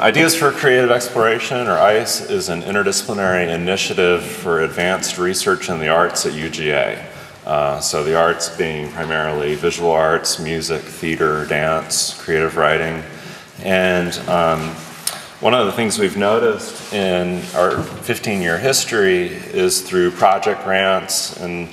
Ideas for Creative Exploration, or ICE, is an interdisciplinary initiative for advanced research in the arts at UGA. Uh, so the arts being primarily visual arts, music, theater, dance, creative writing. And um, one of the things we've noticed in our 15-year history is through project grants and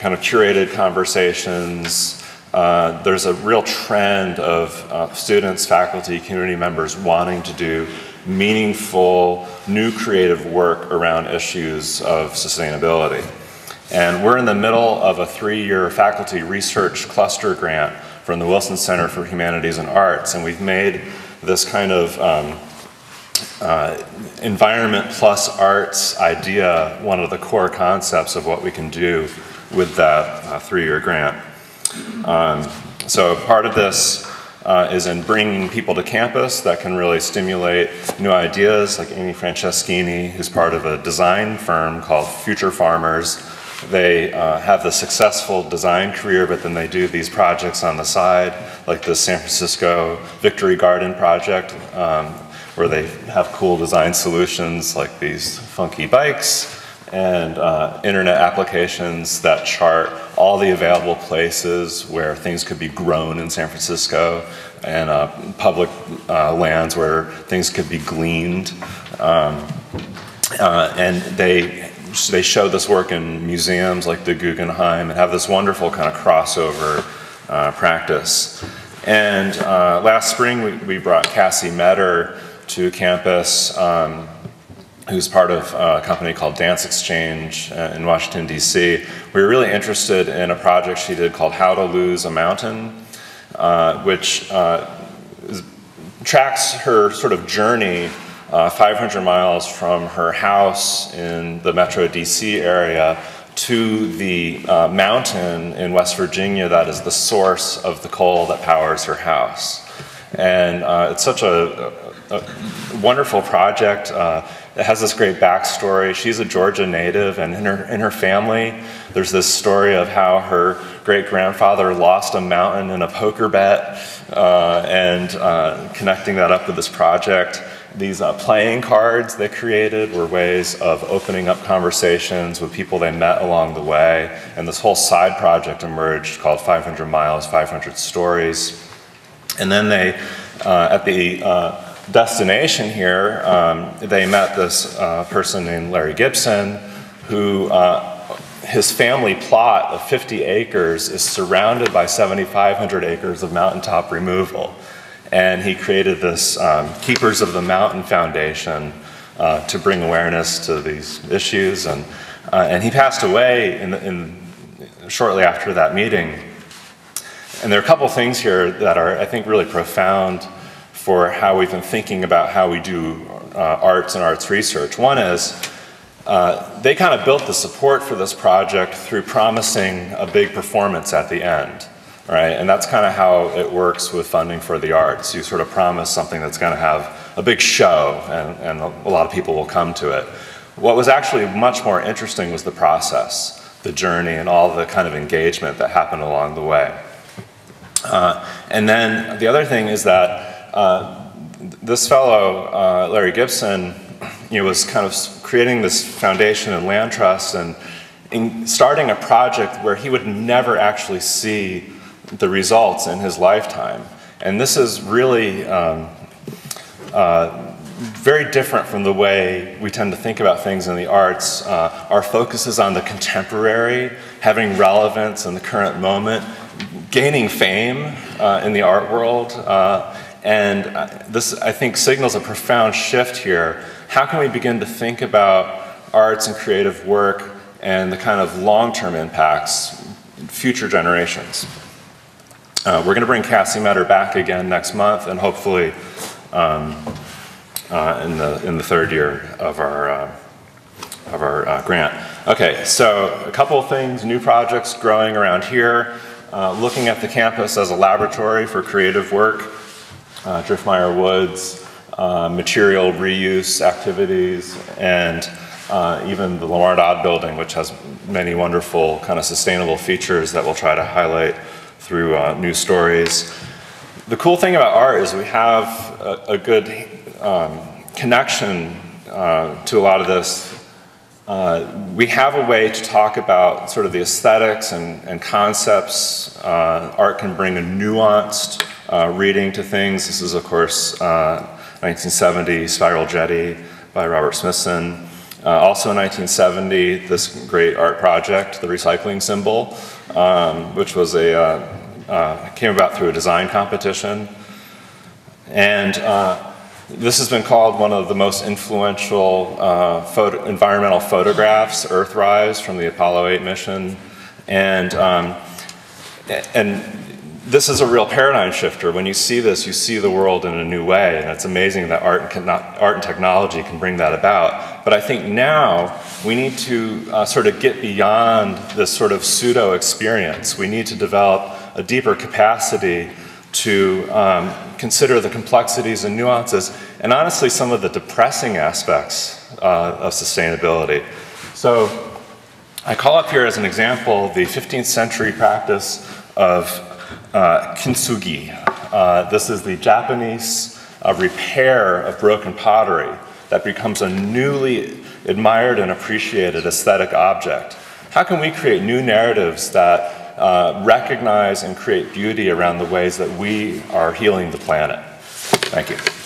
kind of curated conversations, uh, there's a real trend of uh, students, faculty, community members wanting to do meaningful, new creative work around issues of sustainability. And we're in the middle of a three-year faculty research cluster grant from the Wilson Center for Humanities and Arts, and we've made this kind of um, uh, environment plus arts idea one of the core concepts of what we can do with that uh, three-year grant. Um, so part of this uh, is in bringing people to campus that can really stimulate new ideas, like Amy Franceschini, who's part of a design firm called Future Farmers. They uh, have the successful design career, but then they do these projects on the side, like the San Francisco Victory Garden project, um, where they have cool design solutions like these funky bikes and uh, internet applications that chart all the available places where things could be grown in San Francisco and uh, public uh, lands where things could be gleaned. Um, uh, and they, they show this work in museums like the Guggenheim and have this wonderful kind of crossover uh, practice. And uh, last spring we, we, brought Cassie Meador to campus um, who's part of a company called Dance Exchange uh, in Washington, D.C. We were really interested in a project she did called How to Lose a Mountain, uh, which uh, is, tracks her sort of journey uh, 500 miles from her house in the Metro D.C. area to the uh, mountain in West Virginia that is the source of the coal that powers her house. And uh, it's such a, a, wonderful project. Uh, it has this great backstory. She's a Georgia native, and in her, in her family, there's this story of how her great grandfather lost a mountain in a poker bet, uh, and uh, connecting that up with this project. These uh, playing cards they created were ways of opening up conversations with people they met along the way, and this whole side project emerged called 500 Miles, 500 Stories. And then they, uh, at the uh, destination here, um, they met this uh, person named Larry Gibson, who uh, his family plot of 50 acres is surrounded by 7,500 acres of mountaintop removal. And he created this um, Keepers of the Mountain Foundation uh, to bring awareness to these issues. And, uh, and he passed away in, in, shortly after that meeting. And there are a couple things here that are, I think, really profound for how we've been thinking about how we do uh, arts and arts research. One is uh, they kind of built the support for this project through promising a big performance at the end, right? And that's kind of how it works with funding for the arts. You sort of promise something that's going to have a big show and, and a lot of people will come to it. What was actually much more interesting was the process, the journey, and all the kind of engagement that happened along the way. Uh, and then the other thing is that uh, this fellow, uh, Larry Gibson, you know, was kind of creating this foundation and land trust and starting a project where he would never actually see the results in his lifetime. And this is really um, uh, very different from the way we tend to think about things in the arts. Uh, our focus is on the contemporary, having relevance in the current moment, gaining fame uh, in the art world, uh, and uh, this, I think, signals a profound shift here. How can we begin to think about arts and creative work and the kind of long-term impacts in future generations? Uh, we're going to bring Cassie Meador back again next month and hopefully um, uh, in, the, in the third year of our, uh, of our uh, grant. Okay, so a couple of things, new projects growing around here, uh, looking at the campus as a laboratory for creative work uh, Driftmier Woods, uh, material reuse activities, and uh, even the Lamar Dodd building, which has many wonderful kind of sustainable features that we'll try to highlight through uh, new stories. The cool thing about art is we have a, a good um, connection uh, to a lot of this, we have a way to talk about sort of the aesthetics and, and concepts. Uh, art can bring a nuanced uh, reading to things. This is, of course, 1970 uh, Spiral Jetty by Robert Smithson. Uh, also in 1970, this great art project, the recycling symbol, um, which was a, came about through a design competition. And uh, this has been called one of the most influential uh, photo environmental photographs, Earthrise, from the Apollo 8 mission. And, um, and this is a real paradigm shifter. When you see this, you see the world in a new way, and it's amazing that art and, art and technology can bring that about. But I think now we need to uh, sort of get beyond this sort of pseudo experience. We need to develop a deeper capacity to um, consider the complexities and nuances, and honestly, some of the depressing aspects uh, of sustainability. So I call up here as an example the 15th century practice of uh, kintsugi. Uh, this is the Japanese uh, repair of broken pottery that becomes a newly admired and appreciated aesthetic object. How can we create new narratives that uh, recognize and create beauty around the ways that we are healing the planet? Thank you.